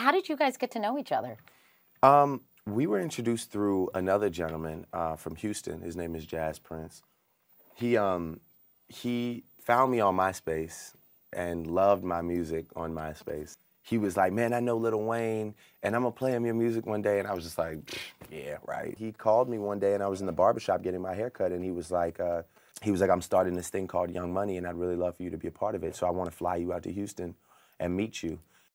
how did you guys get to know each other? Um, we were introduced through another gentleman uh, from Houston. His name is Jas Prince. He um, he found me on MySpace and loved my music on MySpace. He was like, "Man, I know Lil Wayne, and I'm gonna play him your music one day." And I was just like, "Yeah, right." He called me one day, and I was in the barbershop getting my hair cut, and he was like, uh, "He was like, I'm starting this thing called Young Money, and I'd really love for you to be a part of it. So I want to fly you out to Houston and meet you."